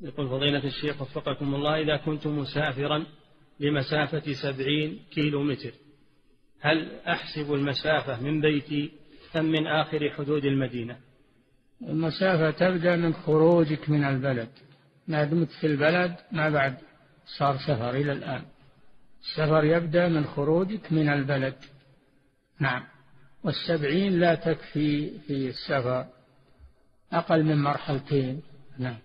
يقول فضيلة الشيخ وفقكم الله إذا كنت مسافرا لمسافة سبعين كيلو متر هل أحسب المسافة من بيتي أم من آخر حدود المدينة؟ المسافة تبدأ من خروجك من البلد. ما دمت في البلد ما بعد صار سفر إلى الآن. السفر يبدأ من خروجك من البلد. نعم. والسبعين لا تكفي في السفر. أقل من مرحلتين. نعم.